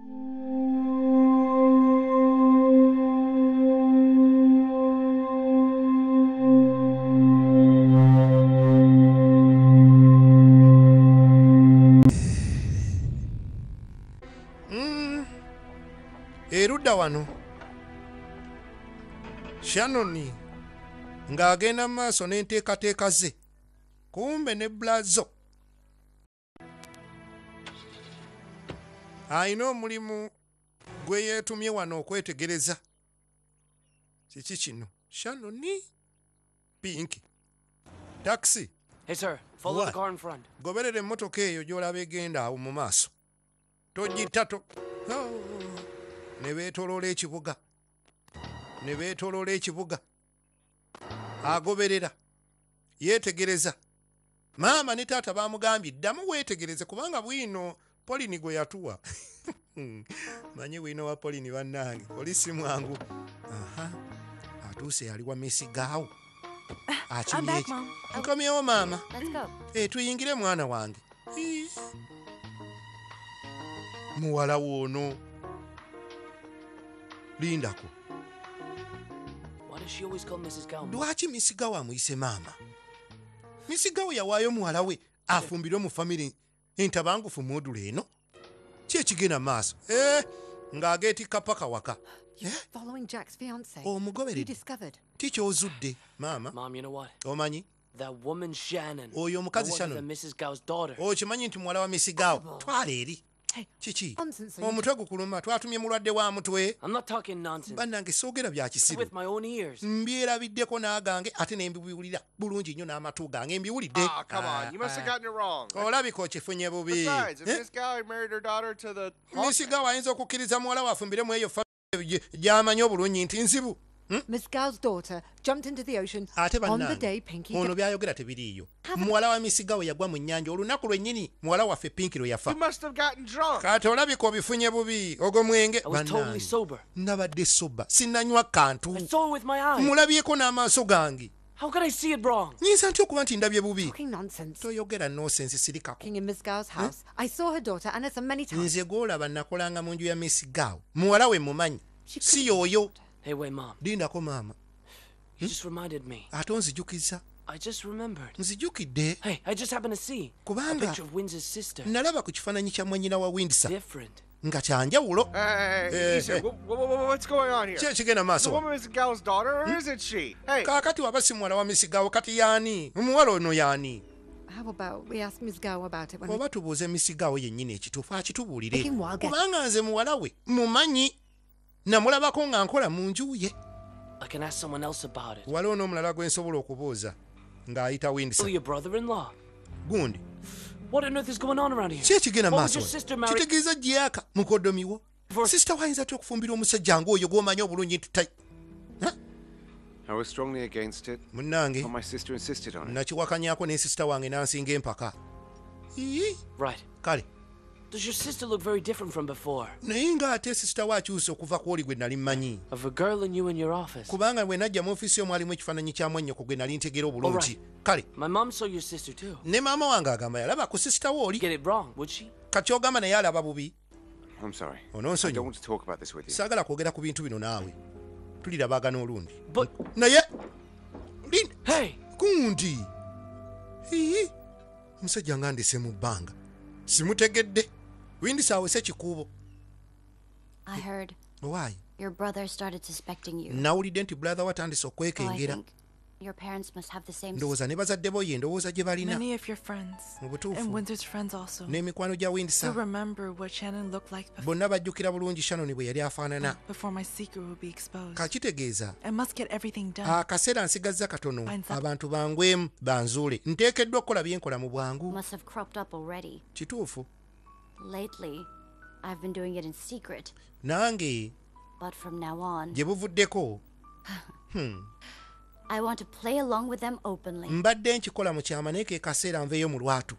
Mm. erudda wano. Shanoni ng'agenda mu maaso n'enteekateeka ze. Kumbe ne bulazo alina omulimu gwe yeetumye wano okwetegereza. Kiki kino? Shanoni? Pinki takisi Hey, sir, follow What? the car in front. goberera emmotoka eyo gy'olaba egenda awo mu maaso. Togiyita to. Oh. ne beetoloola ekibuga. Ne beetoloola ekibuga. Agoberera. Yeetegereza. Maama ne taata baamugambye ddamu weetegereze kubanga bwino polini gwe yatuwa. Manyi bwino wa polini bannange oli si mwangu. Aha. Atuuse yali wa mesigaawo back, Mom. nkomyewo maama. Eh, tuyingire mwana wange. Muwala woono. Lindako. Lwaki misigawo amuyise maama? Misigawo yawaayo muwala we afumbirwe mu famire entabangufu modulo eno ki ekigenda maaso Eh, ng'ageetikka paka waka You're following Jack's fiance. Oh, You omugoberedde discovered. ti kyozudde maama Mom, you know what? omanyi That woman Shannon. Oyo omukazi Shannon. daughter. okimanyi nti muwala wa Possible. twala eri kiki omutwe gukuluma twatumye mulwadde wa mutwe bannange soogera bya kisiru ears. mbyerabiddeko n'agange ate ne mbiwulira bulungi nnyo n'amatu gange mbiwulidde Ah, come on. You must have gotten it wrong. olabika okifunye bubi Besides, if Eh? Miss Galley married her daughter to the misigawo ayinza okukkiriza muwala wafumbiremu eyo famire gye- gy'amanyi obulungi nti nzibu Miss Gal's daughter jumped into the ocean ate on the bannange day Pinky. ono byayogera tebiriiyo muwala wa misigawo yagwa mu nnyanja olunaku lwennyini muwala waffe pinki lwe yafa You must have gotten drunk. kati olabika obifunye bubi ogwo mwenge I was totally bannange sober. nabadde soba sinnanywa kantu I saw it with my eyes. mulabyeko n'amaaso gange How could I see it wrong? nyinza nti okuba nti ndabye bubi Talking nonsense. toyogera nosensi sirikako King in Miss Gal's house. I saw her daughter Anissa many times. nze gwolaba nakolanga mu nju ya misigawo muwala we mumanyi She si couldn't- y'oyo Hey, wait, Mom. lindako maama You just reminded me. ate onzijukiza I just remembered. nzijukidde Hey, I just happened to see a Kubanga- picture of Windsor's sister. nalaba ku kifaananyi kya mwannyina wa windisa Different. nga kyanjawulo Eh, eh. Wha- wha- wha- what's going on here? ki ekigenda The maaso woman is Gal's daughter, or isn't she? Hey, kaakati waba si muwala wa misigawo kati yaani omuwala ono yaani How about we ask Miss Gal about it when oba tubuuze misigawo yennyini ekituufu akitubuulire kubanga nze muwala we mumanyi namulabako nga nkola mu nju ye I can ask someone else about it. waliwo n'omulala gwe nsobola okubuuza ng'ayita brother-in-law. gundi What on earth is going on around here? ki ekigenda What was maaso your sister married? kitegeeza gyaka mukodomiwo sisita wayinza ty okufumbira omusajja ng'oyo gw'omanyi obulungi nti tai I was strongly against it, munnange but my sister insisted on it. nakiwakanyako ne sisita wange n'ansinga empaka kale Does your sister look very different from before? naye ng'ate sisita we akyuse okuva ku oli gwe nali mmanyi Of a girl and you in your office. kubanga bwe najja mu ofiisi yo mwalimu ekifaananyi kya mwannyoko gwe nali ntegera obulungi Alright. kale My mom saw your sister too. ne maama wange agamba yalaba ku sisita we oli Get it wrong, would she? kati ogamba naye alaba bubi I'm sorry. Ononsonyiwa. I don't want to talk about this with you. saagala kwogera ku bintu bino naawe tulirabaagana olundi But naye Lin- hey, gundi Ii, omusajja nga ndese mu bbanga simutegedde windisa awese kikuubo I heard owaayi your brother started suspecting you. nawulidde nti brother watandise So I okwekengera think your parents must have the same. ndowooza ne bazadde bo ye endowooza gye balina. Many of your friends, mu butuufu. and Windsor's friends also, n'emikwano gya windisa remember what Shannon looked like before, bonna bajjukira bulungi shanoni bwe yali afaanana. before my secret would be exposed. kakitegeeza I must get everything done. akaseera nsigazza katono. Abantu bangwemu banzuule. Nteekeddwa okukola bye nkola mu bwangu. Must have cropped up already. kituufu Lately, I've been doing it in secret, nange but from now on, gye buvuddeko. I want to play along with them openly. mbadde nkikola mu kyama naye ke kaseera nveeyo mu lwatu.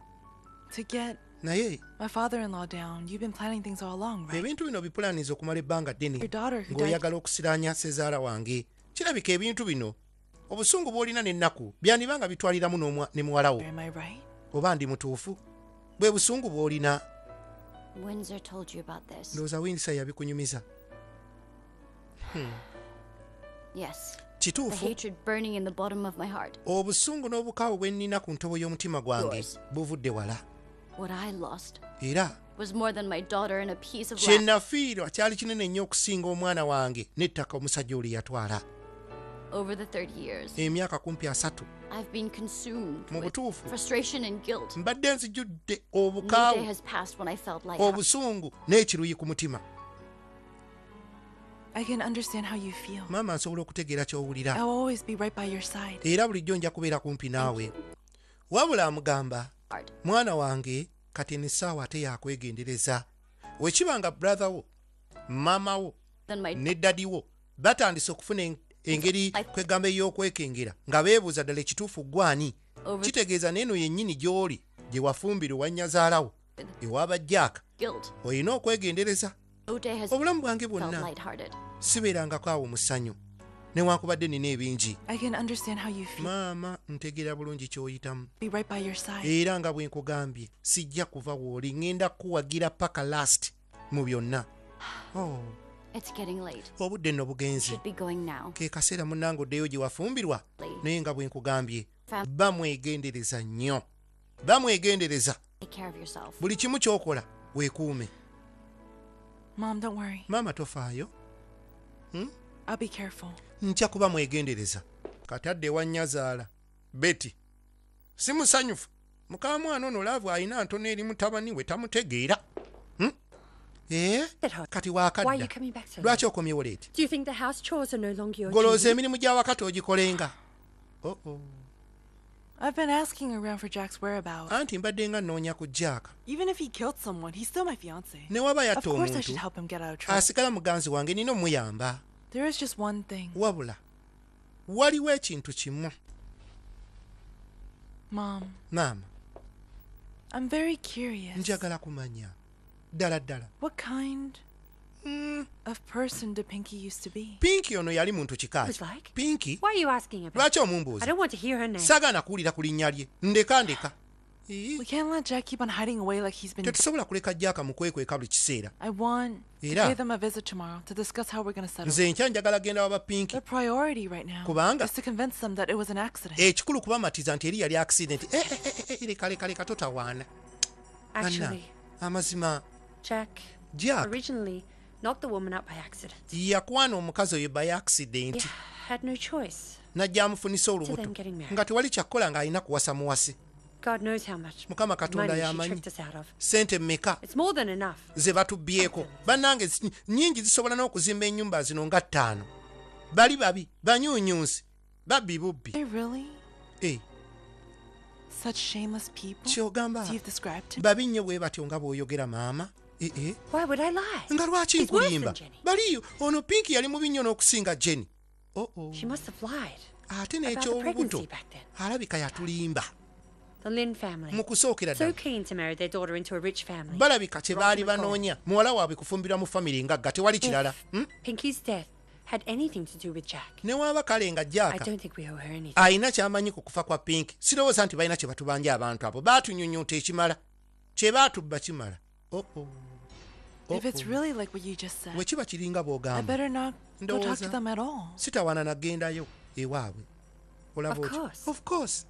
To get naye? my father-in-law down, you've been planning things all along, right? ebintu bino bipulaniza okumala ebbanga ddene Your daughter who died- ng'oyagala okusiraanya sezaala wange. Kirabika ebintu bino obusungu bw'olina n'ennaku byandibanga bitwaliramu n'omwa- ne muwala wo. Am I right? oba ndi mutuufu? Bwe busungu bw'olina Windsor told you about this. ndowooza winsa yabikunyumiza Yes. The kituufu hatred burning in the bottom of my heart. obusungu n'obukaawo bwe nnina ku ntobo y'omutima gwange Yours. buvudde wala What I lost era was more than my daughter and a piece of kye land. nafiirwa kyali kinene nnyo okusinga omwana wange n'ettaka omusajja oli yatwala Over the 30 years, emyaka kumpi asatu I've been consumed mu with butuufu frustration and guilt. mbadde nzijjudde No day obukaawu has passed when I felt like obusungu n'ekiruyi ku mutima I can understand how you feel. maama nsobola okutegeera ky'owulira I'll always be right by your side. era bulijjo nja kubeera kumpi naawe wabula amugamba hard. mwana wange kati n'essaawa ate yakwegendereza wekiba nga brother wo maama wo Then my ne dadi wo batandise okufuna en- engeri kwegamba ey'okwekengera nga beebuuza ddala ekituufu gwani kitegeeza n'eno yennyini gy'oli gye wafumbira owannyazaalawo ewabajjaaka olina okwegendereza? Obulamu bwange felt bwonna lighthearted. sibeerangako awo mu ssanyu. Newankubadde nina ebingi. Maama ntegeera bulungi ky'oyitamu. Be right by your side. era nga bwe nkugambye sijja kuva wooli ŋŋenda kuwagira paka last mu byonna. Oh. Obudde nno bugenze Should be going now. ke kaseera munnange oddeyo gye wafumbirwa naye nga bwe nkugambye Fam- bamwegendereza nnyo. Bamwegendereza. Take care of yourself. buli kimu ky'okola weekuume Mom, don't worry. maama tofaayo? I'll be careful. nja kuba mwegendereza. Katadde ewa nnyazaala beti si musanyufu. Mukamwana ono laavu alina ntono eri mutabani we tamutegeera. Hmm? Kati Why are waakadda you coming back so late? lwaki okomyewo leeti Do you think the house chores are no longer your golooza duty? emirimu gya wakati ogikolenga oh -oh. I've been asking around for Jack's whereabouts. anti mbadde nga nnoonya ku Jack. Even if he killed someone, he's still my fiancé. ne waba Of yatta course, I omuntu should help him get out of trouble. asigala muganzi wange nina omuyamba There is just one thing. wabula waliwo ekintu kimu Mom, maama I'm very curious. njagala kumanya ddala ddala what kind hmm. of person pinky used to be? Pinky ono yali muntu kikaki pinky? Lwaki omumbuuza saagaana kuwulira ku linnya lye. Ndeka ndeka. Ee. Tetusobola kuleka jaaka mukwekweka buli kiseera. Era? nze nkya njagala genda waba pinki kubanga ekikulu eh, kubamatiza nti eri yali accident. Eh, eh, Lekaleka leka totawaana. Amazima. Jack jack. originally knocked the woman up by accident. yakwana omukazi oyo by accident. Had no choice. najja amufunisa olubuto. nga tewali kyakkola ng'alina kuwasa muwasi. God knows how much mukama katonda yamanyi. tricked us out of. sente mmeka? It's more than enough. ze batubbyeko. Bannange zi- nnyingi zisobola n'okuzimba ennyumba zino nga ttaano. Bali babi banyuunyuusi babbi bubbi. They really? Eh, such shameless people. kyogamba. Babi nnyo bwe batyo nga bw'oyogera maama Eh, eh, Why would I lie? nga lwaki nkulimba baliyo ono pinki yali mubi nnyo n'okusinga jenny oh -oh. She must have lied. ate then. alabika yatulimba The Lynn family. mu kusookera So ddala keen to marry their daughter into a rich family. balabika kye baali banoonya muwala waabwe kufumbirwa mu famire ngagga tewali kirala Hmm? Pinky's death had anything to do with Jack. ne waaba kale nga I jaaka don't think we owe her anything. alina kyamanyi ku kufa kwa pinki sirowooza nti balina kye batubanja abantu abo baatunyunyuuta ekimala kye baatubba kimala Oh, oh. Bwe kiba kiringa I bw'ogamba better not go talk to Ndowooza. them at all. sitawaana nagendayo ewaabwe olaba Of course. of course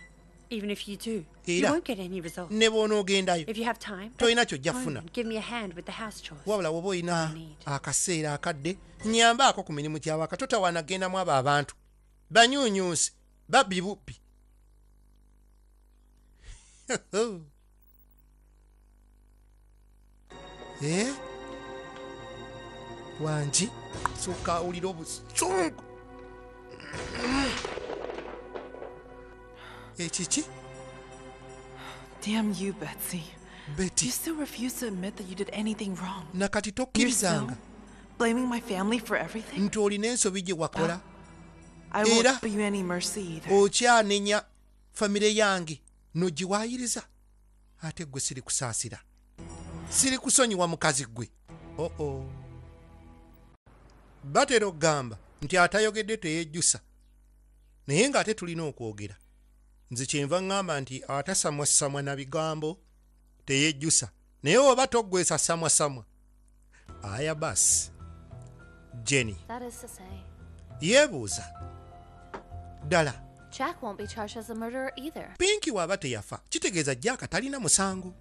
Even if you do, you won't get any result. ne bw'onoogendayo If you have time, Tolina ky'ojja kufuna. them. Give me a hand with the house chores. wabula woba olina akaseera akadde nyambaako ku mirimu gy'awaka totawaana gendamu abo abantu banyuunyuusi babbi bubbi Eh? Wangi. Sooka awulira obusungu ekiki? Damn you, Betsy. Do you still refuse to admit that you did anything wrong? nakati tokkirizanga. blaming my family for everything? nti olina ensobi gye wakola. Era. okyanenya famire yange nogiwaayiriza? Ate gwe siri kusaasira. Siri kusonyiwa mukazi gwe. Oo batera okugamba nti atayogedde teyejjusa naye ng'ate tulina okwogera. Nze kyenva ŋŋamba nti atasamwasamwa na bigambo teyejjusa naye oba toggwesa samwasamwa. Aya basi jenny. Yeebuuza. Ddala. Jack won't be charged as a murderer either. pinki waaba teyafa kitegeeza jaaka talina musango.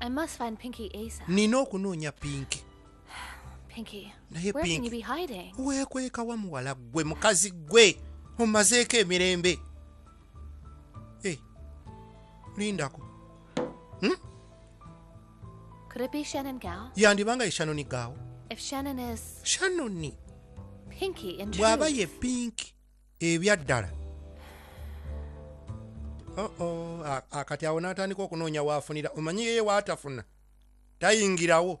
I must find Pinky ASAP. nina okunoonya pinki Pinky, Naye Pinky- you be hiding? weekwekawa muwala gwe mukazi gwe omazeeko emirembe. E lindako. Gao? yandibanga ye shanoni gaawo Shannon shanoni bw'aba ye pinki ebyaddala oo akati awo n'atandika okunoonya waafunira omanyi yeye waatafuna tayingirawo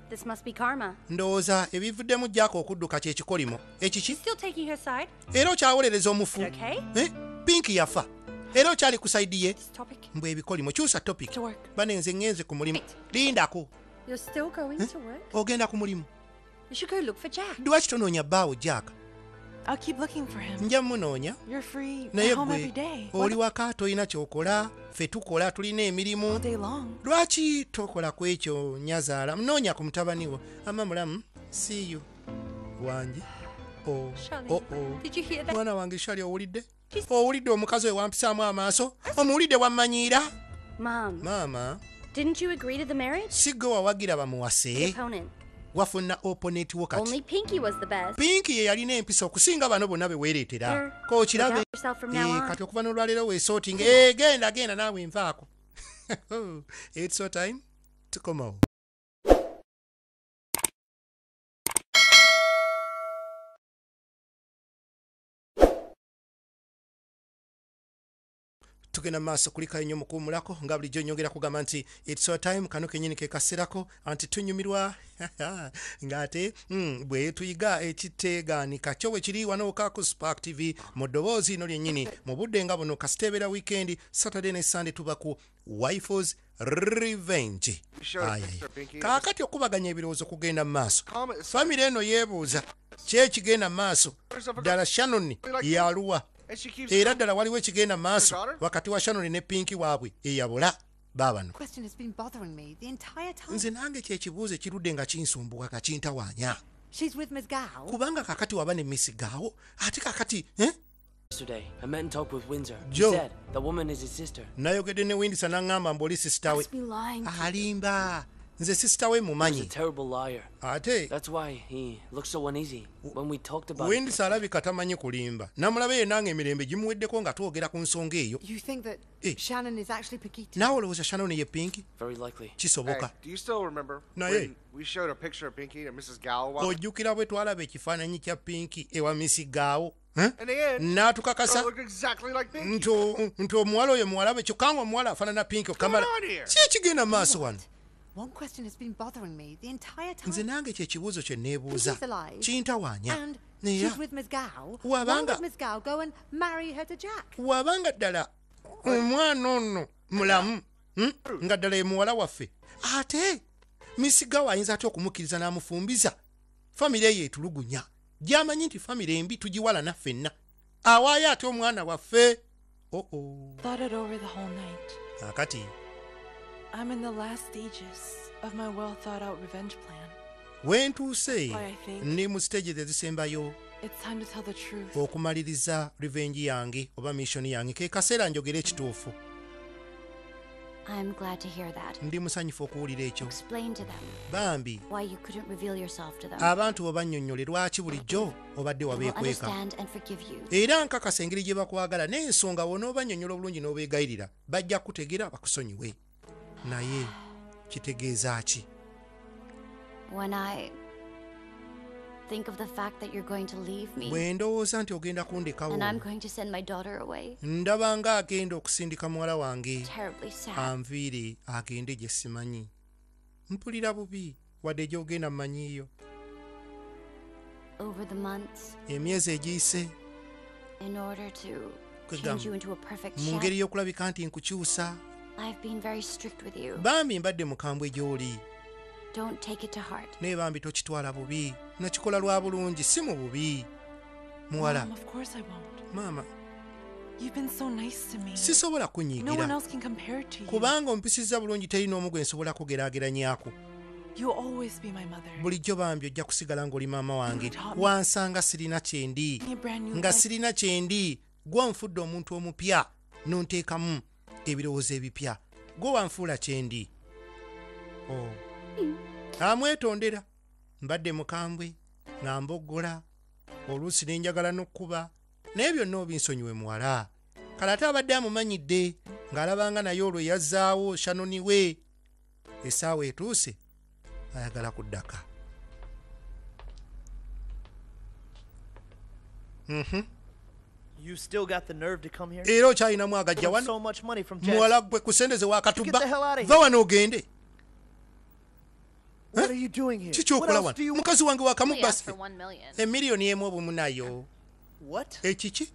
This must be karma. ndowooza ebivuddemu jaaka okudduka kye kikolimo. Ekiki? Era okyawolereza omufu. Eh, pinki yafa. Era okyali ku sayidi ye. Mbwe ebikolimo kyusa topic. Bane nze ŋŋenze ku mulimu. Lindako. Work? ogenda ku mulimu. Lwaki tonoonya bbaawo jaaka nja munoonya You're free naye at home gwe every day. oli waka tolina kyokola ffe tukola tulina All emirimu day long. lwaki tokola ku ekyo nyazaala? Munoonya ku mutabani wo. Ama mulamu siiyu wange Oh, Charlie, oh, oh. did you hear that? mwana wange shali owulidde? Owulidde omukazi we wampisaamu amaaso? Omuwulidde wammanyiira? Mom, maama. Didn't you agree to the marriage? si gwe wawagira bamuwase. Opponent. Wafuna oponenti wo kati. Only Pinky was the best. pinki ye yalina empisa okusinga bano bonna be weereetera kookirabe Eh, kati okuva n'olwaleero weesootinga Eh, genda genda naawe nvaako it's so time tukomawo tugenda maaso kulikayo nnyo mukuumulako nga bulijjo nyongera kugamba nti its so time. Kano kenyini ke kaseerako anti tunyumirwa. Ng'ate mm, bwe tuyiga ekiteegaanika kyo bwe kiri wanooka ku spark tv mu ddoboozi ino lyennyini. Mu budde nga buno kasiteebera wiikendi saturday ne sunday tuba ku wifos revenge. Kaakati okubaganya ebirowoozo kugenda mu maaso. Famire eno yeebuuza ki ekigenda mu maaso? Ddala shanoni yaluwa era ddala waliwo ekigenda mu maaso wakati wa shanoni ne pinki waabwe eyabula baabano question has been bothering me the entire time. nze nange kyekibuuzo ekirudde nga kinsumbuwa nga kintawaanya She's with Miss Gao. kubanga kakati waba ne misigaawo ate kakati eh? Yesterday, I met and talked with Windsor. He Joe. said the woman is his sister. nayogedde ne windisa naŋŋamba mbu oli sisita we must be lying. alimba nze sisitawe mumanyi ate? Wendisa alabika tamanyi kulimba. Namulaba yenanga emirembe gimuweddeko nga twogera ku nsonga eyo. Eh. Naawe olowooza shannon ye pinki kisoboka. Naye. ojjukira bwe twalaba ekifaananyi kya pinki ewa misi gaawo eh? n'atukakasa. nti omuwala oyo muwalabe kyokka nga omuwala afaanana pinki okamala. si ekigenda mu maaso wano? One question has been bothering me the entire time. nze nange kyekibuuzo kye neebuuza. Kintawaanya And era she's with Miss Gao. Wabanga- Why would Miss Gao go and marry her to Jack? wabanga ddala omwana ono mulamu hmm? nga ddala ye muwala waffe. Ate misigawo ayinza atya okumukkiriza n'amufumbiza? Famire eyo etulugunya. Gy'amanyi nti famire embi tugiwalana ffenna. Awaayo ate omwana waffe? Oo Thought it over I'm in the last stages of my well thought out revenge plan. I think- ndi mu siteegi ezisembayo It's time to tell the truth. okumaliriza revenge yange oba missioni yange ke kaseera njogera ekituufu I'm glad to hear that. ndi musanyufu okuwulira ekyo Explain to them bambi why you couldn't reveal yourself to them. abantu bwe bannyonnyole lwaki bulijjo obadde wabeekweka understand and forgive you. era nkakasa engeri gye bakwagala n'ensonga wonoobannyonnyola obulungi n'obeegayirira bajja kutegera bakusonyiwe naye kitegeeza ki When I think of the fact that you're going to leave me bwe ndowooza nti ogenda kundekawo and I'm going to send my daughter away, ndaba nga agenda okusindika muwala wange. Anviire agende gye simanyi. Mpulira bubi wadde gy'ogenda mmanyiiyo. Over the months emyezi egiyise. in order to Kwegamba, change you into a perfect mu ngeri y'okulabika nti nkukyusa I've been very strict with you. bambi mbadde mukambwe gy'oli Don't take it to heart. naye bambi tokitwala bubi nakikola lwa bulungi si mu bubi muwala Mom, of course I won't. maama You've been so nice to me. sisobola No one kunyiigira else can compare to you. kubanga ompisizza bulungi terina omu gwe nsobola kugeraageranyaako You'll always be my mother. bulijjo bambi ojja kusigala ng'oli maama wange taught me. wansanga sirina kyendi nga sirina kyendi gwe onfudde omuntu omupya n'onteekamu ebirowoozo ebipya. Gwe wanfuula kyendi Oh. amwetondera. Mbadde mukambwe nga mboggola oluusi ne njagala n'okkuba. Naye byonna obinsonyiwe muwala. Kale ate abadde amumanyidde ng'alabanga naye olwo yazzaawo shanoni we essaawa etuuse ayagala kuddaka. You still got the nerve to come here? Era okyalinamu agajja Took wano? so much money from Jackson. muwala gwe ku sente ze wakatubba. Get the hell outta va here. wano ogende. What are you doing here? What okola else wano? do you mukazi wange asked wakamubasi for one million. emiliyoni emu obumu nayo What? ekiki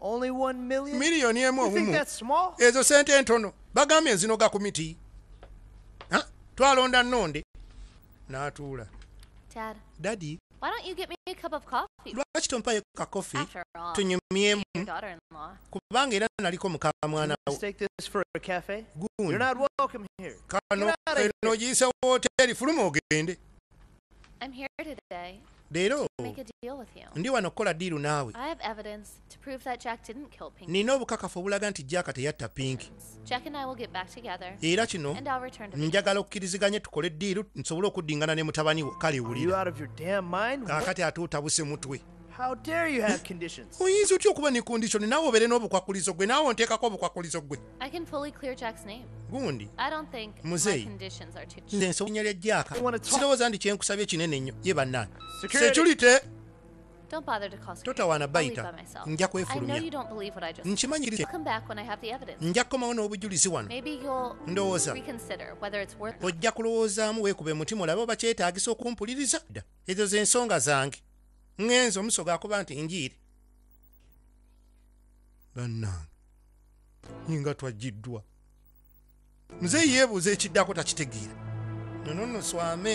Only one million? miliyoni emu You think obumu that's small? ezo sente ntono bagambye enzinoga ku miti Ha? twalonda nnonde. N'atuula. Dad, dadi why don't you get me a cup of coffee? lwaki tompayo kakofi After all, tunyumyemu your daughter-in-law. kubanga era naliko mukama mwana wo Mistake this for a cafe? gundi You're not welcome here. kano Get outta here. eno giyise woteeri fuluma ogende I'm here today leero to make a deal with you. ndi wano kukola diiru naawe I have evidence to prove that Jack didn't kill Pinky. nina obukakafu obulaga nti jaaka teyatta pinki Jack and I will get back together, era kino and I'll return to Pinky. njagala okukkiriziganye tukole eddiiru nsobole okuddingana ne mutabani wo kale wulira out of your damn mind? What? kaakati ate otabuse mutwe How dare you have conditions? oyinza otya okuba ne kondishoni naawe obeere n'obukwakulizo gwe naawe onteekako obukwakulizo gwe. I can fully clear Jack's name. gundi. I don't think my Muzeeyi. conditions are too nze nsobonya lya jaaka sirowooza nti kyenkusabye kinene nnyo ye Security. sekyulite Don't bother to call security. totawaana bayita by myself. nja I know you kwefulumya don't believe what I just nkimanyirize. I'll come back when I have the evidence. nja kukomawo n'obujulizi wano. Maybe you'll ndowooza. reconsider whether it's worth ojja kulowoozaamu weekube mutima olabe oba kyetaagisa okumpuliriza. Dda ezo ze nsonga zange ŋŋenza omusoga akuba nti njiire. Bannange yinga twajjiddwa muzeeyi yeebuuza ekiddako takitegeera. Nono nno swame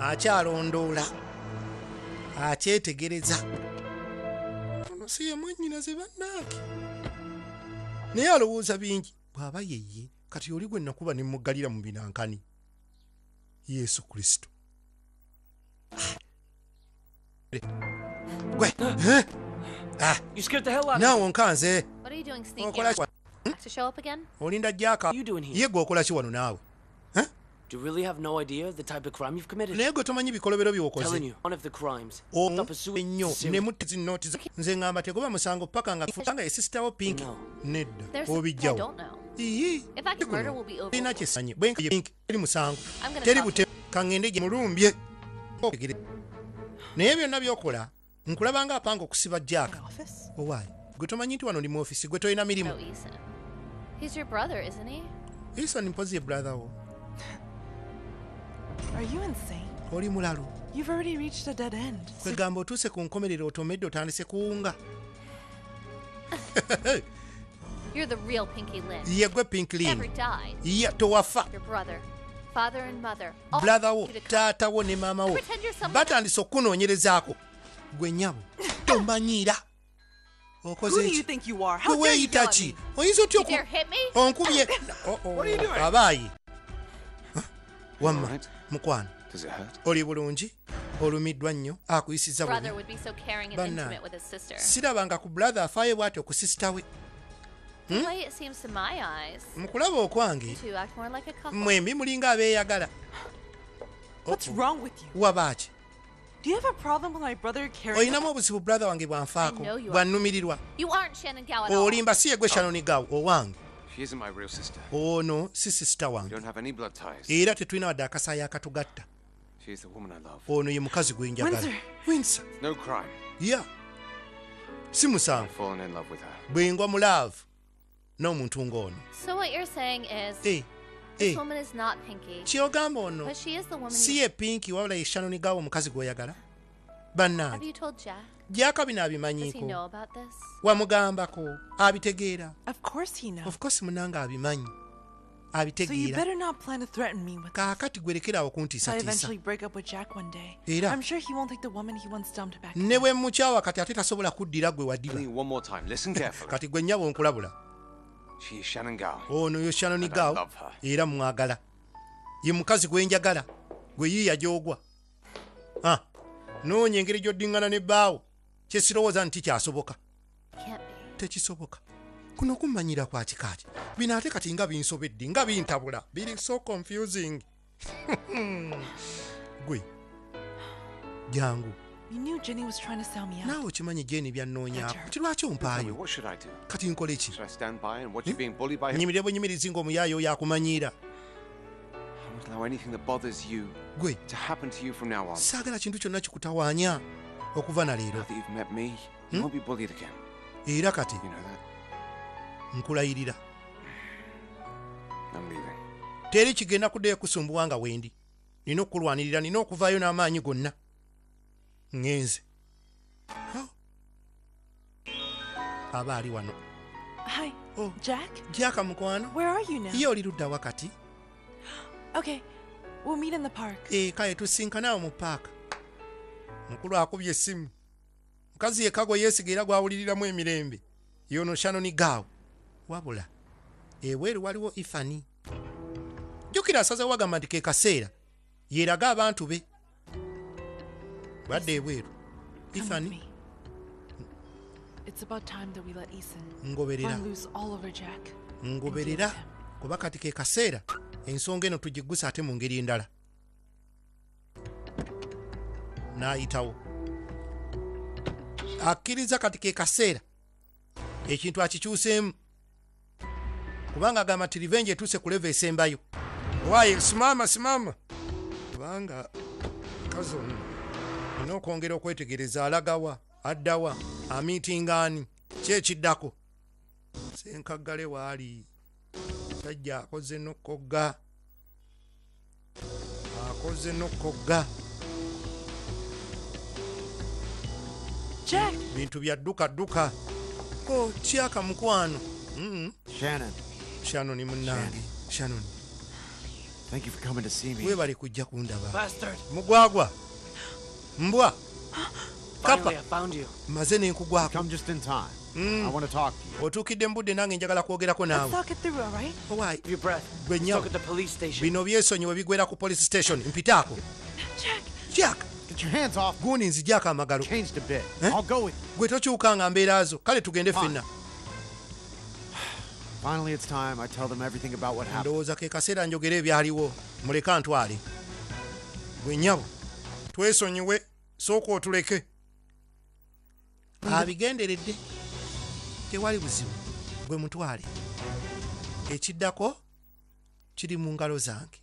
akyalondoola akyetegereza. Ono si ye mwannyinaze bannange naye alowooza bingi. Bw'aba yeye kati oli gwe nakuba ne muggalira mu binankani. Yesu kristo gwe Huh? Ah, You scared the hell out of me. naawe onkanze What are you doing sneaking okola? To show up again? olinda jaka What are you doing here? ye gwe okola ki wano naawe Do you really have no idea the type of crime you've committed? naye gwe tomanyi bikolobero telling byokoze you, one of the crimes. Oh, the pursuit ennyo ne mutizi za- nze ngamba tegoba musango paka nga futanga nga sister pinki Pink. nedda There's something I obijjawo don't know. In fact, kuno, murder will be over. Ina kyesanyi bwenka pinki teri musango I'm gonna teri bute kaŋŋende gye mulumbye. Naye byonna byokola nkulaba nga apanga okusiba jaaka owaayi gwe tomanyi nti wano ndi mu ofisi gwe tolina mirimu No, Ethan. He's your brother, isn't he? isoni mpozi ye brother wo Are you insane? oli mulalo You've already reached a dead end. So kwegamba otuuse ku nkomerero otomedde otandise kuwunga You're the real Pinky Lynn. ye gwe Never died. ye towafa Brother wo taata wo ne maama wo. Batandise okunoonyerezaako. Gwe nnyabo tomanyiira who okoze do you eki think you are? gwe How dare you yell weeyita at ki? oyinza otya You dare hit me? onkubye? Abaayi. Wamma mukwano. Oli bulungi? Olumiddwa nnyo? Akuyisiza Brother bubi would be so caring and Banna. intimate with his sister. sirabanga ku brother afaayo bw'ati okusisita mu kulaba okwange to act more like a couple. mwembi mulinga abeeyagala What's wrong with you? wabaaki Do you have a problem with my brother carrying? olinamu obuzibu brother wange bwanfaako I know you are. bwannumirirwa olimba si yegwe shanoni gawo owange She isn't my real sister. ono si sisita wange don't have any blood ties. era tetulina wadde akasaayi akatugatta She is the woman I love. ono ye mukazi gwe njagala Windsor. winsa No crime. ya si I've musango fallen in love with her. bwe ngwa mu laavu n'omuntu ng'ono So what you're saying is, Eh, this eh, woman is not Pinky, kyogamba ono but she is the woman. si you- ye pinki wabula ye shanoni gawo omukazi gw'oyagala bannange Have you told Jack? jaka bino Does he abimanyiiko know about this? wamugambako abitegeera Of course he knows. of course munange abimanyi abitegeera better not plan to threaten me with kaakati I kuntiisatiisa eventually break up with Jack one day. Era. I'm sure he won't take the woman he once dumped back. ne bwe mukyawa kati ate tasobola kuddira gwe waddiba Please, one more time. Listen carefully. kati gwe nnyabo nkulabula ono yo gaawo love her. era mwagala. Ye mukazi gwe njagala gwe yiiya gy'ogwa. Ah, noonya engeri gy'oddiŋŋana ne bbaawo kye sirowooza nti kyasoboka? Tekisoboka. Kuno kummanyira kwa kikaaki bino ate kati nga binsobedde nga bintabula. Biri so confusing. Gwe jangu You knew Jenny was trying to sell me out. naawe okimanyi jeeni byannoonya kati lwaki ompaayo what should I do? kati nkole ki Should I stand by and watch you being bullied by him? nyimirire bunyimirizi ng'omuyaayo oyo akumanyiira I won't allow anything that bothers you gwe to happen to you from now on. saagala kintu kyonna kikutawaanya okuva na leero again. era kati You know that? nkulayirira I'm leaving. teri kigenda kuddeyo kusumbuwa nga wendi nina okukulwanirira nina okuvaayo n'amaanyi gonna ŋŋenze aba ali wano. Hi, Oh. Jack. jaka mukwano Where are you now? ye oli ludda wakati. Okay, we'll meet in the park. e kale tusinkanaawo mu paaka mukulu akubye essimu. Mukazi yekka gwe yeesiga era gwawuliriramu emirembe. Yono shanoni gaawo wabula ebweru waliwo ifani. Jjukira asazewo agamba nti ke kaseera. Yeeraga abantu be we let Eason ngoberera. run loose all over Jack. ngoberera. kuba kati ke kaseera ensonga eno tugiggusa ate mu ngeri endala. N'ayitawo. Akkiriza kati ke kaseera ekintu akikyuseemu. Kubanga agamba nti revenge etuuse ku leva esembayo. Waaye simama simama. Kubanga kazi ono olina okwongera okwetegereza alagawa addawa amiitingaani ki ekiddako? Senkaggale waali. Sajja akoze nokkogga akoze nokkogga Jack! bintu bya dduka dduka o kyaka mukwano shanoni munnange shanoni thank you for coming to see me. webale kujja kundaba. Mugwagwa mbwa kapa Finally, I found you. maze nenkugwako Come just in time. I want to talk to you. otuukidde mu budde nange njagala kwogerako naawe breath. gwe nyawo at the police station. bino byesonyiwe bigwera ku police station mpitaako Jack! jack Get your hands off. gundi nzijjaako amagalo Changed a bit. Eh? Gwe tokyukanga mbeera zo kale tugende ffenna Finally, it's time I tell them everything about what happened. ndowooza ke kaseera njogera ebyaliwo muleka ntwale gwe nnyabo twesonyiwe sooka otuleke abigenderedde tewali buzibu gwe mutwale ekiddako kiri mu ngalo zange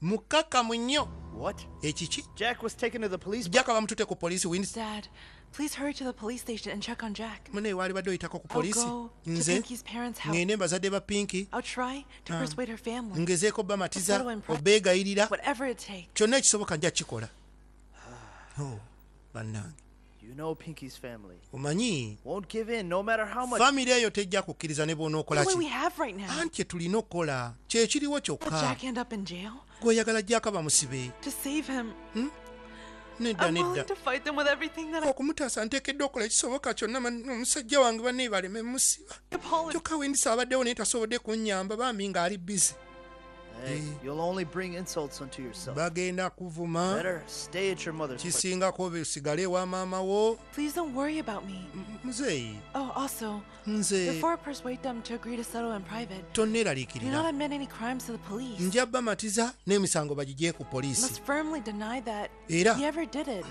mukkakkamu nnyo What? ekiki Jack was taken to the police. jjaka bamutute ku poliisi wins Dad, please hurry to the police station and check on Jack. mune waali badde oyitako ku I'll poliisi go to nze Pinky's parents' house. ŋŋende mbazadde ba pinki I'll try to persuade her family. ngezeeko bamatiza obeegayirira Whatever it takes. kyonna ekisoboka nja kikola bannange You know Pinky's family. omanyi Won't give in no matter how much. famire eyo tejja kukkiriza ne bwonookola What do we ki have right now? anti kye tulina okukola kyekiriwo Let kyokka Jack end up in jail? gweyagala jjaka bamusibe To save him. nedda I'm willing nedda to fight them with everything that I okumutaasa nteekeddwa okukola ekisoboka kyonna omusajja wange banne baleme musiba kyokka wendisa abaddewo naye tasobodde kunnyamba bambi ng'ali bizi bagenda kuvuma. Better stay at your mother's place. kisingako besigale ewa maama wo. Please don't worry about me. M- muzeeyi Oh, also, nze before I persuade them to agree to settle in private, do tonneeraliikirira not admit any crimes to the police. nja bamatiza n'emisango bagigye ku Must poliisi firmly deny that Era- he ever did it.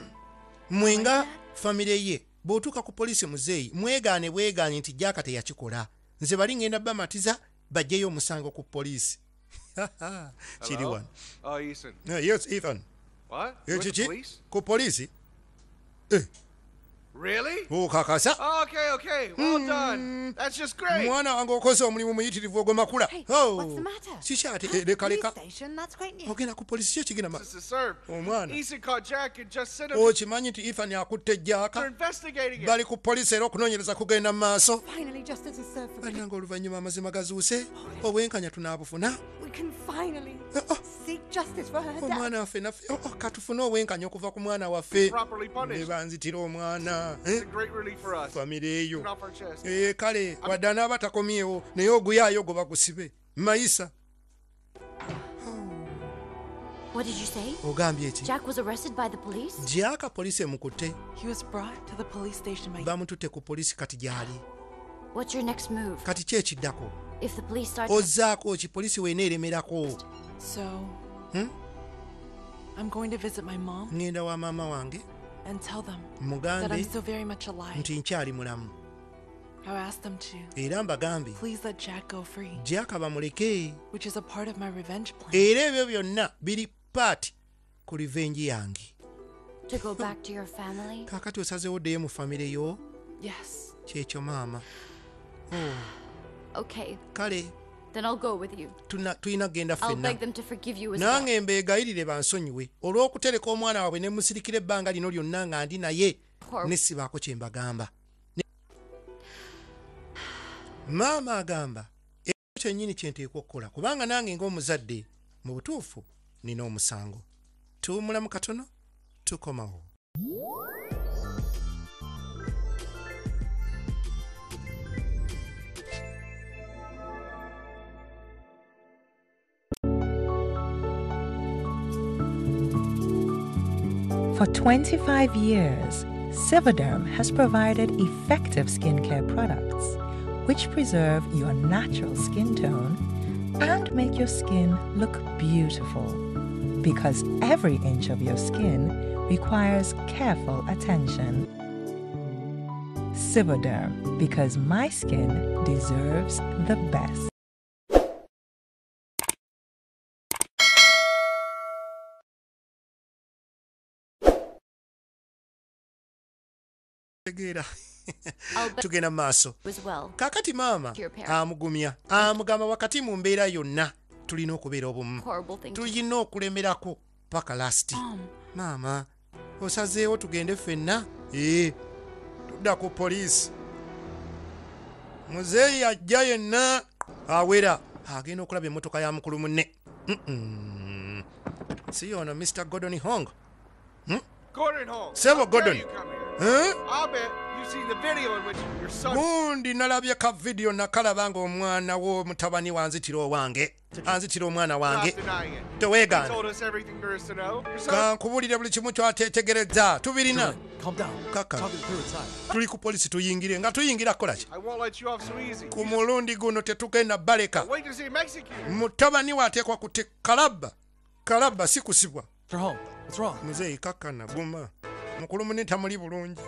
mwe nga Alright. famire ye bw'otuuka ku poliisi muzeeyi mwegaane bwegaanye nti jaka teyakikola. Nze bali ngenda bamatiza bajjeyo omusango ku poliisi kiri Hello? wano Oh, Ethan. Eh, yes ethan What? Eh, You went to kiki police? ku poliisi Eh, Really? okakasa Okay, okay. Well done. That's just great. mwana wange okoze omulimu muyitirivu ogwo makula Oh, what's the matter? kikyate eh, leka Police leka station, that's great news. ogenda ku polisi kyo sir. omwana Easy caught Jack and just sent him. okimanyi nti ifani akutte They're ejjaaka investigating it. bali ku polisi era okunoonyereza kugenda mu maaso bannanga oluvannyuma amazima gazuuse obwenkanya tunaabufuna Oh. seek justice for her dad. omwana waffe naffe oh, oh, katufune obwenkanya okuva ku mwana waffe Properly ne punished. banzitira omwana It's a great relief for us. famire eyo. Eh, kale wadde anaaba takomyewo naye oguyaayo go bagusibe mayisa What did you say? ogambye eki Jack was arrested by the police? gyaka polisi emukutte He was brought to the police station by. bamututte ku polisi kati gyali What's your next move? kati ki ekiddako ozzaako ki polisi weeneeremerako So. Hmm? I'm going to visit my mom ŋŋenda wa maama wange and tell them that mugambe I'm still very much alive. nti nkyali mulamu I'll ask them to era mbagambe please let Jack go free, gyaka bamuleke which is a part of my revenge plan. era ebyo byonna biri paati ku livenji yange To go back to your family? kaakati osazeewo ddeyo mu famire yo Yes. kyekyo maama Okay, kale then I'll go with you. tuna- tulina kgenda I'll ffenna beg them to forgive you as well. nange mbeegayirire bansonyiwe olw'okutereka omwana waabwe ne musirikira ebbanga lino lyonna nga ndi naye ne sibaako kye mbagamba maama agamba ekyo kyennyini kye nteekwa okukola kubanga nange ng'omuzadde mu butuufu nina omusango tuwumulamu katono tukomawo For 25 years, Sivaderm has provided effective skincare products which preserve your natural skin tone and make your skin look beautiful. Because every inch of your skin requires careful attention. Sivaderm, because my skin deserves the best. Tegeera tugenda mu maaso. kaakati maama amugumya amugamba wakati mu mbeera yonna tulina okubeera obumu. Tulina okulemerako paka lasiti maama osazeewo tugende ffenna? Ee tudda ku poliisi. Muzeeyi ajja yenna awera agenda okulaba emmotoka ya mukulu munne. Si ono mr gordon hong. Sebo Gordon. Eh? I'll bet you've seen the video in which your son. gundi nalabye ka vidiyo nakalaba ng'omwana w'omutabani wanzitira owange anzitira omwana Not wange. He teweegaana kankubuulire buli kimu kyatetegereza. Tubirina kaka. Tuli ku polisi tuyingire. Nga tuyingira kukola ki? I won't let you off so easy. ku mulundi guno tetugenda baleka. Mutabani we ateekwa kuti kalabba kalabba si kusibwa. Muzeeyi kakkana guma mukulu munne tamuli bulungi.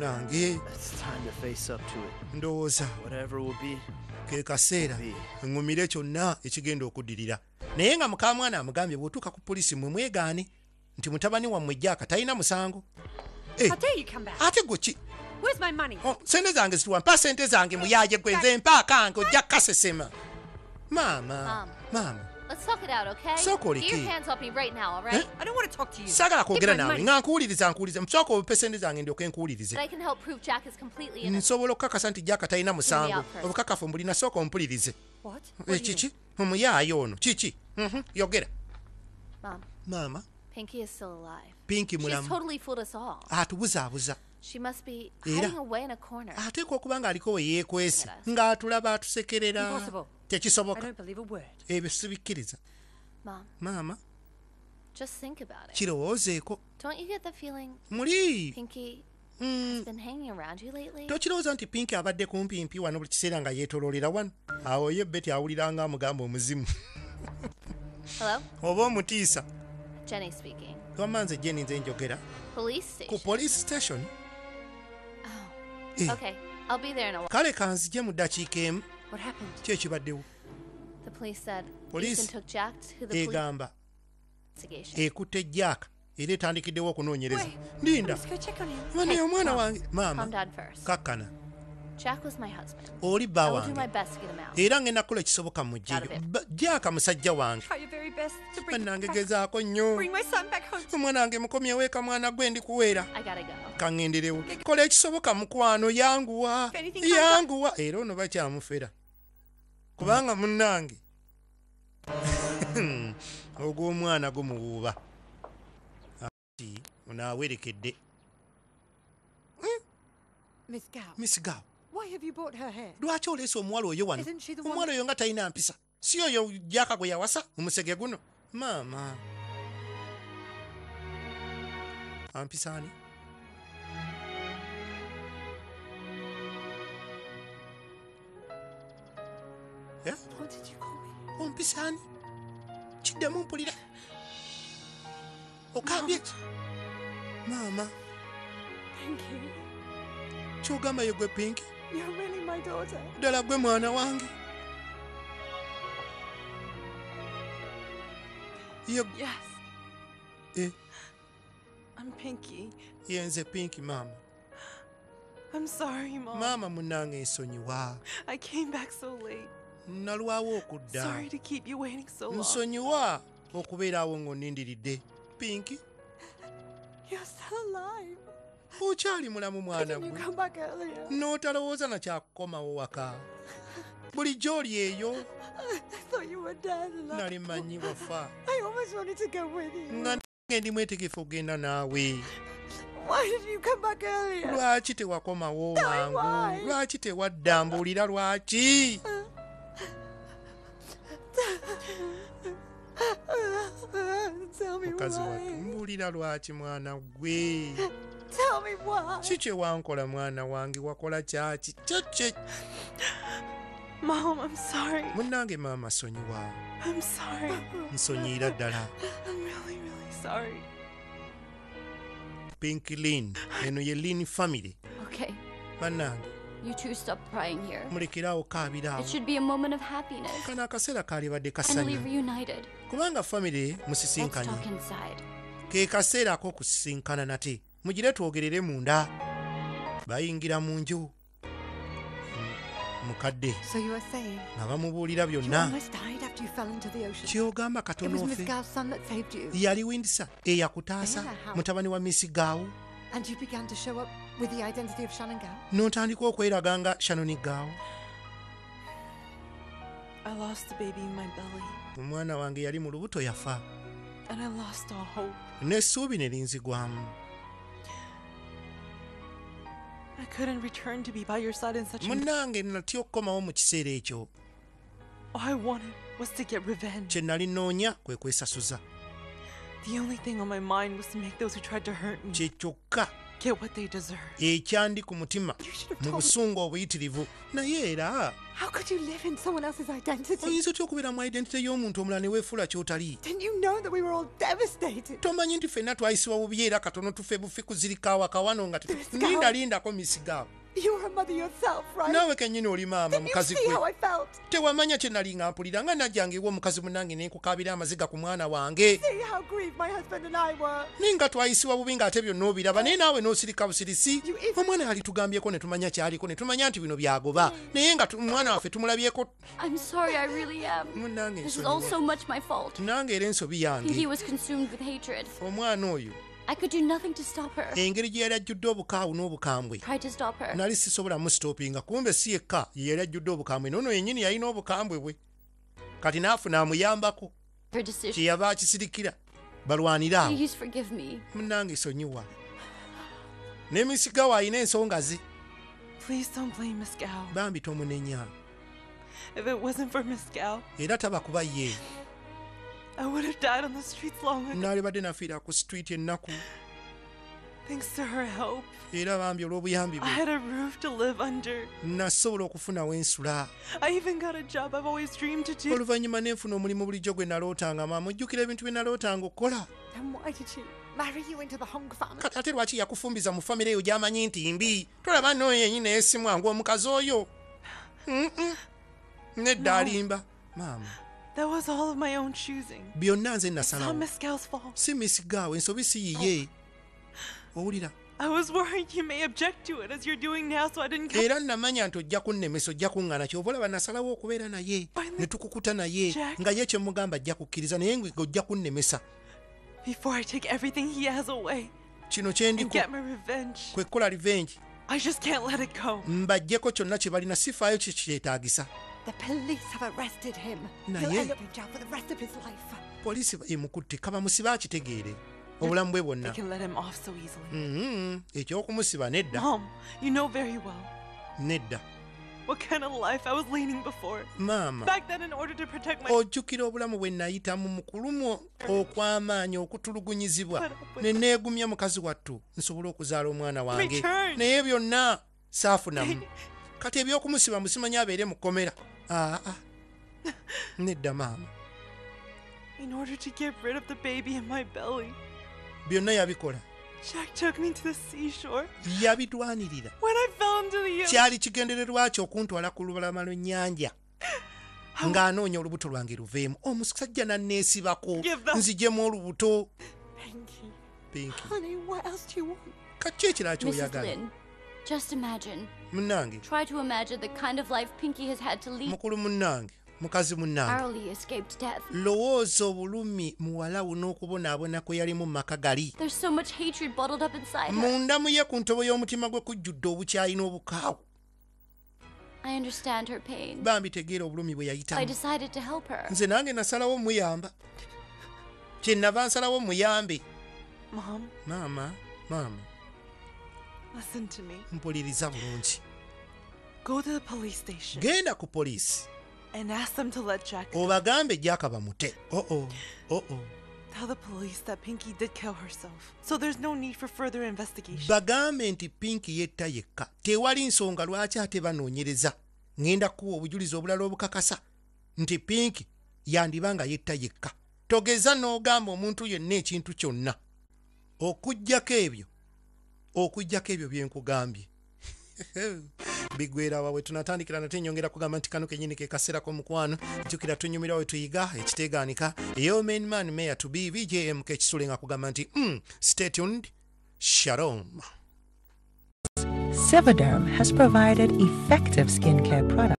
Nange It's time to face up to it. ndowooza. Whatever will be. ke kaseera eŋŋumire kyonna ekigenda okuddirira. Naye nga mukamwana amugambye bw'otuuka ku polisi mwe mwegaane nti mutabani wammwe ejjaaka talina musango. Eh, How dare you come back? ate gwe ki? Where's my money? Oh, sente zange zituwa mpa sente zange muyaye gwe nze mpaakange ojja kasesema maama. maama Let's talk it out, okay? Soko Get your hands off me right now, all right? I don't want to talk to you. saagala kwogera Give my naawe money. nga nkuwuliriza nkuwuliriza musooka obupe sente zange ndyoke nkuwulirize But I can help prove Jack is completely innocent. nsobola okukakasa nti jaka talina musango out first. obukakafu mbulina sooka ompulirize What? Eh, kiki omuyaaye ono kiki Mhm, yogera Mom, maama Pinky is still alive. pinki She's mulamu totally fooled us all. atubuzaabuza She must be Era. hiding away in a corner. ateeka okuba ng'aliko we yeekwese ng'atulaba atusekerera Impossible. I tekisoboka don't believe a word. ebyo sibikkiriza Mom, maama just think about it. kirowoozeeko Don't you get the feeling muli Pinky Mm. has been hanging around you lately? tokirowooza nti pinki abadde kumpimpi wano buli kiseera nga yeetoloolera wano awo ye beti awulira nga amugamba omuzimu Hello? oba omutiisa Jenny speaking. wamma nze jeni nze njogera Police ku police station kale kanzije mu ddakiika emu. What happened? ki ekibaddewo? The police said Police? Ethan took Jack to the police egamba. ekutte jaaka era etandikiddewo okunoonyereza. Ndinda manaye omwana wange maama. Calm down first. kakkana oli bba I will do my wange best to get him out. era ngenda kukola ekisoboka mugjeyo jaaka musajja wange. Try your very best to bring, bannange back, gezaako nnyo. Bring my son back home. omwana wange mukomyewo eka mwana gwe ndikuweera I gotta go. kaŋŋenderewo kola ekisoboka mukwano yanguwa. Yanguwa. Era ono bakyamufera kubanga munnange. Ogw'omwana gumuwuuba. Onaawerekedde Miss Gao, lwaki oleese omuwala oyo wano? Omuwala oyo nga talina mpisa. Si oyo jaka gwe yawasa? Omusege guno. Maama. Ampisaani Eh? Did you call me? ompisaani kiddemu mpulira okambye. Ki maama. Kyogamba ye gwe pinki you're really my daughter. ddala gwe mwana wange ye Yes, eh, I'm Pinky. ye nze pinki maama I'm sorry, Mom. maama munnange ensonyiwa I came back so late. nalwawo okudda Sorry to keep you waiting so long. nsonyiwa okubeeraawo ng'onindiridde pinki You're still alive. Okyali mulamu mwana gwe? n'otalowooza na kyakukomawo waka. Bulijjo oli eyo. Nali manyi wafa. Nga nange ndi mwetegefu okugenda naawe. Why did you come back earlier? lwaki tewakomawo mangu lwaki tewadda mbuulira lwaki mukazi wattu why. mbuulira lwaki mwana gwe. Si kye wankola mwana wange wakola kyaki? Kyo kye Mom, I'm sorry. munnange maama sonyiwa I'm sorry. nsonyiira ddala. Pinki lin eno ye lin family. Okay, bannange mulekeraawo kaabiraawo kano akaseera kaalibadde kasanyu kubanga famire musisinkanye. ke kaseera ak'okusisinkana nate mugire twogerere munda. Bayingira mu nju. Mukadde So you were saying nga bamubuulira you byonna. almost died after you fell into the ocean. kyogamba It was katono Miss ffe Gao's son that saved you. yali windisa eyakutaasa mutabani wa misi gaawo And you began to show up with the identity of Shannon Gao. n'otandika okweraga nga shanoni gaawo I lost the baby in my belly, omwana wange yali mu lubuto yafa. And I lost all hope. n'essuubi ne linzigwamu I couldn't return to be by your side in such a munnange natya okukomawo mu kiseera ekyo All I wanted was to get revenge. kye nali nnoonya kwe kwesasuza The only thing on my mind was to make those who tried to hurt me. Kye kyokka ekyandi ku mutima mu busungu obuyitirivu. Naye era identity? oyinza otya okubeera mu identite y'omuntu omulala ne weefuula ky'otali? Tomanyi nti ffenna twayisibwa bubi era katono tufe bufi kuzirikaawa kawano nga tetu- linda lindako misigaawo You were a mother yourself, right? naawe kennyini oli maama mukazi see how gwe I felt? tewamanya kye nali nga mpulira nga najjanga ewa omukazi munange ne nkukaabira amaziga ku mwana wange See how grieved my husband and I were. naye nga twayisibwa bubi ng'ate byonna obiraba naye naawe n'osirika busirisi omwana yali tugambyeko ne tumanya kyaliko ne tumanya nti bino byagoba naye nga omwana waffe tumulabyeko I'm sorry, I really am. munnange This is ensonyi all so much my fault. nange era ensobi yange Pinky was consumed with hatred. omwana oyo I could do nothing to stop her. engeri gye yali ajjudde obukaawu n'obukambwe. Nali sisobola musitoopinga kumbe si yekka ye yali ajjudde obukambwe. Noono yennyini yalina obukambwe bwe. Kati naafuna amuyambako. Kyeyava akisirikira. Balwanira awo. Munnange sonyiwa n'emisigawo alina ensonga ze Please don't blame Miss Gao. bambi tomunenya. If it wasn't for Miss Gao, era taba kuba ye I would have died on the streets long ago. naalibadde nafiira ku street ennaku. Thanks to her help, era bambi olw'obuyambi I bwe had a roof to live under. nasobola okufunawo ensula I even got a job I've always dreamed to do. oluvannyuma nenfuna omulimu bulijjo gwe nalootanga maama. Ojjukira ebintu bye nalootanga okukola Then why did she marry you into the Hong family? kati ate lwaki yakufumbiza mu famire eyo gy'amanyi nti mbi? Tolaba nooyo yennyini eyesimwangu omukazi oyo? Nedda alimba. Maama That was all of my own choosing. byonna nze It's not nasalawo Miss Gal's fault. si misigaawo ensobi si yiye owulira I was worried you may object to it as you're doing now, so I didn't come. era namanya nti ojja kunnemesa ojja kuŋŋaana kyova olaba nasalawo okubeera naye ne tukukuta naye Jack. nga ye kyemugamba ajja kukkiriza naye nga ojja kunnemesa Before I take everything he has away kino and kyendiko get my revenge, kwe kukola revenge I just can't let it go. mbajjeko kyonna kye balina sifaayo kye kyetaagisa The police have arrested him. Nah, He'll yeah. end up in jail for the rest of his life. poliisi emukutte kaba musiba akitegeere obulamu bwe bwonna. Mhm, ekyokumusiba nedda. Mom, you know very well. Nedda. What kind of life I was leading before. maama. Back then, in order to protect my ojjukira obulamu bwe nayitamu mu kulumwa okw'amaanyi okutulugunyizibwa. Ne neegumya mukazi wattu nsobole okuzaala omwana wange. Naye byonna saafunamu kati ebyokumusiba musimanyi abeere mu kkomera aa nedda maama in order to get rid of the baby in my belly. byonna yabikola Jack took me to the seashore. yabitwanirira. When I fell into the ocean, kyali kigendererwa kye okuntwala ku lubalama lw'ennyanja ng'anoonya olubuto lwange luveemu. Omusajja nanneesibako. Give them- nzijemu olubuto. Pinky. Pinky. Honey, what else do you want? kaki ekirala kyoyagala? Lynn, just imagine. munnange Try to imagine the kind of life Pinky has had to lead. mukulu munnange mukazi munnange Narrowly escaped death. lowooza obulumi muwala wo n'okubonaabona kwe yalimu mu maka gali There's so much hatred bottled up inside her. munda mu ye ku ntobo y'omutima gwe kujjudde obukyayi n'obukaawu I understand her pain. bambi tegeera obulumi bwe I yayitamu decided to help her. nze nange nasalawo muyamba kyenava nsalawo muyambe Mom, maama maama. Mpuliriza bulungi. Go to the police station genda ku poliisi. and ask them to let Jack go. obagambe jaka bamute oo oo Tell the police that Pinky did kill herself, so there's no need for further investigation. bagambe nti pinki yetta yekka. Tewali nsonga lwaki ate banoonyereza? Ŋŋenda kuwa obujulizi obulala obukakasa. Nti pinki yandiba nga yetta yekka. Togeza n'ogamba omuntu yenna ekintu kyonna. Okuggyako ebyo okuggyako ebyo bye nkugambye. Bigwera wawe tunatandikira nate nyongera kugamba nti kano kenyini ke kaseera k'omukwano jjukira tunyumira we tuyiga ekiteegaanika eyo main man mayor to be bjm kekisule nga kugamba nti mm, stay tuned. Shalom. Sevaderm has provided effective skincare products